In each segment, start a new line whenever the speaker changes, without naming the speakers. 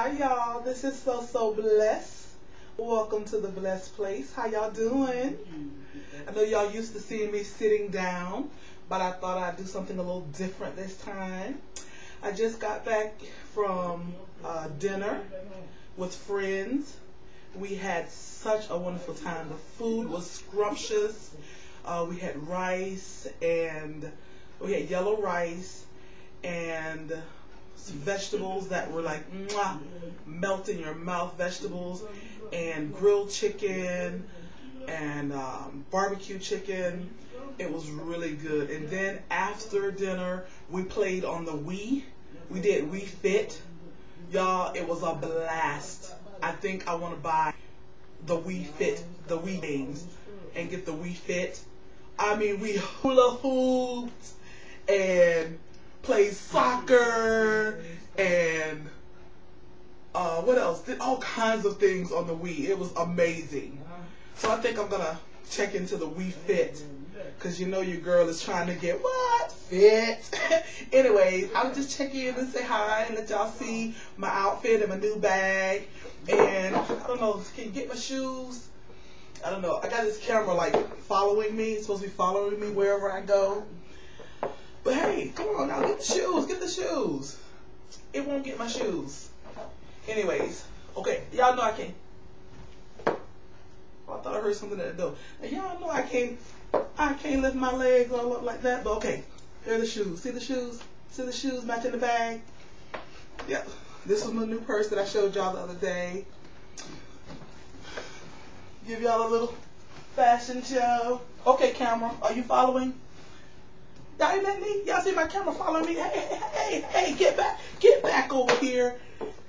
Hi y'all, this is So So Blessed. Welcome to the Blessed Place. How y'all doing? I know y'all used to seeing me sitting down, but I thought I'd do something a little different this time. I just got back from uh, dinner with friends. We had such a wonderful time. The food was scrumptious. Uh, we had rice and we had yellow rice and vegetables that were like mwah, melt in your mouth vegetables and grilled chicken and um, barbecue chicken. It was really good. And then after dinner, we played on the Wii. We did Wii Fit. Y'all, it was a blast. I think I want to buy the Wii Fit, the Wii games, and get the Wii Fit. I mean, we hula hooped and played soccer and uh, what else? Did all kinds of things on the Wii. It was amazing. So I think I'm gonna check into the Wii Fit because you know your girl is trying to get what fit. Anyways, I was just checking in and say hi and let y'all see my outfit and my new bag. And I don't know, can you get my shoes? I don't know. I got this camera like following me. It's supposed to be following me wherever I go. But hey, come on now, get the shoes, get the shoes. It won't get my shoes. Anyways, okay, y'all know I can't. Oh, I thought I heard something at the door. Y'all know I can't, I can't lift my legs all up like that. But okay, here are the shoes. See the shoes? See the shoes matching the bag? Yep. This was my new purse that I showed y'all the other day. Give y'all a little fashion show. Okay, camera, are you following? Y'all me? Y'all see my camera following me? Hey, hey, hey, get back. Get back over here.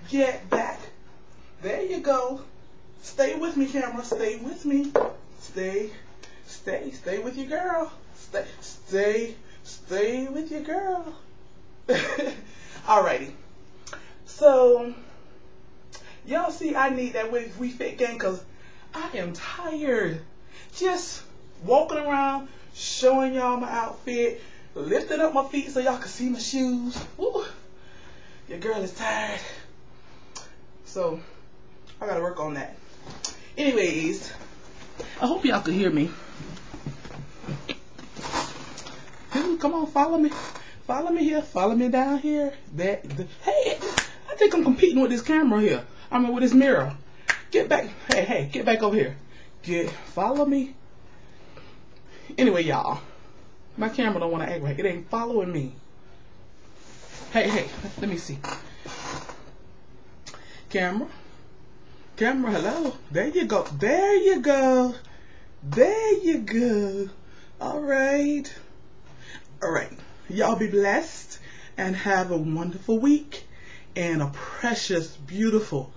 Get back. There you go. Stay with me, camera. Stay with me. Stay, stay, stay with your girl. Stay, stay, stay with your girl. Alrighty. So, y'all see I need that Wii Fit game because I am tired. Just walking around, showing y'all my outfit, lifting up my feet so y'all can see my shoes. Woo. Your girl is tired. So, I gotta work on that. Anyways, I hope y'all can hear me. Ooh, come on, follow me. Follow me here. Follow me down here. That, the, hey, I think I'm competing with this camera here. I mean, with this mirror. Get back. Hey, hey, get back over here. Get, follow me. Anyway, y'all. My camera don't want to act right. It ain't following me. Hey, hey, let me see. Camera. Camera, hello. There you go. There you go. There you go. All right. All right. Y'all be blessed and have a wonderful week and a precious, beautiful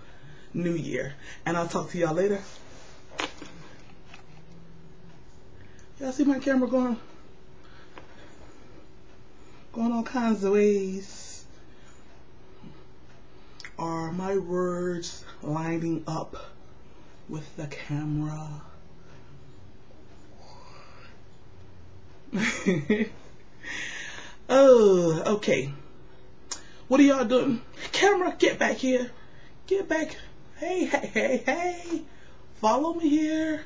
new year. And I'll talk to y'all later. Y'all see my camera going? Going all kinds of ways. Are my words lining up with the camera? oh, okay. What are y'all doing? Camera, get back here. Get back. Hey, hey, hey, hey. Follow me here.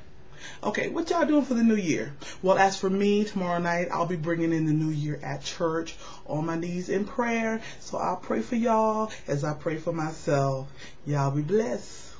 Okay, what y'all doing for the new year? Well, as for me, tomorrow night I'll be bringing in the new year at church on my knees in prayer. So I'll pray for y'all as I pray for myself. Y'all be blessed.